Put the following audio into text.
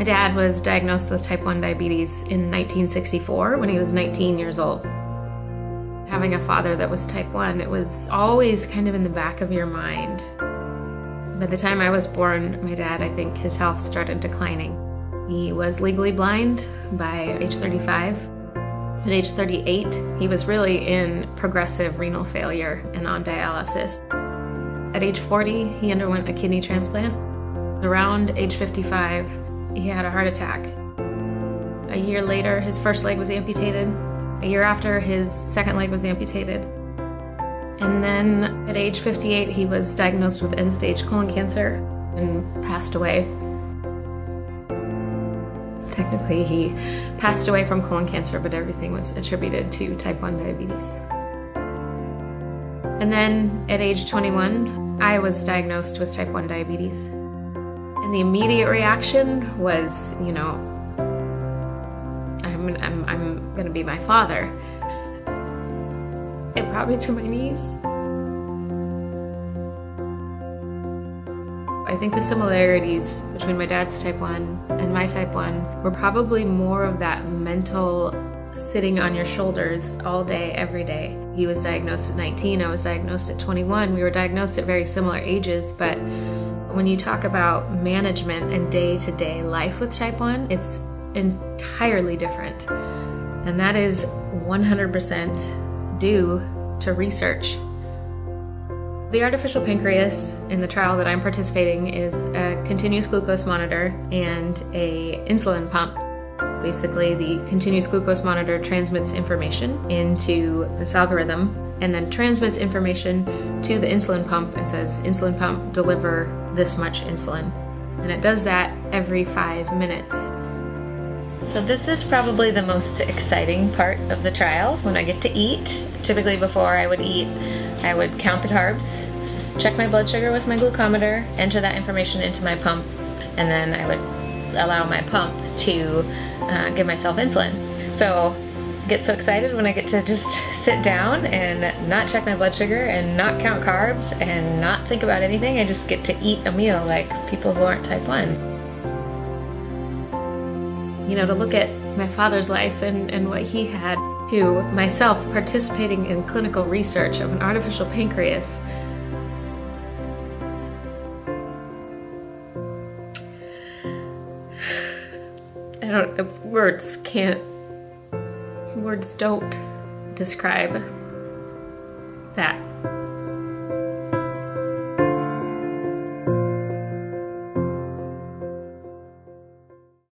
My dad was diagnosed with type 1 diabetes in 1964 when he was 19 years old. Having a father that was type 1, it was always kind of in the back of your mind. By the time I was born, my dad, I think his health started declining. He was legally blind by age 35. At age 38, he was really in progressive renal failure and on dialysis. At age 40, he underwent a kidney transplant. Around age 55, he had a heart attack. A year later, his first leg was amputated. A year after, his second leg was amputated. And then at age 58, he was diagnosed with end stage colon cancer and passed away. Technically, he passed away from colon cancer, but everything was attributed to type 1 diabetes. And then at age 21, I was diagnosed with type 1 diabetes. And the immediate reaction was, you know, I'm, I'm, I'm gonna be my father. It brought me to my knees. I think the similarities between my dad's type 1 and my type 1 were probably more of that mental sitting on your shoulders all day, every day. He was diagnosed at 19, I was diagnosed at 21. We were diagnosed at very similar ages, but when you talk about management and day to day life with type 1, it's entirely different. And that is 100% due to research. The artificial pancreas in the trial that I'm participating is a continuous glucose monitor and a insulin pump. Basically, the continuous glucose monitor transmits information into this algorithm and then transmits information to the insulin pump and says, insulin pump, deliver this much insulin. And it does that every five minutes. So this is probably the most exciting part of the trial when I get to eat. Typically before I would eat, I would count the carbs, check my blood sugar with my glucometer, enter that information into my pump, and then I would allow my pump to uh, give myself insulin. So get so excited when I get to just sit down and not check my blood sugar and not count carbs and not think about anything. I just get to eat a meal like people who aren't type 1. You know, to look at my father's life and, and what he had to myself participating in clinical research of an artificial pancreas. I don't, words can't, words don't describe that.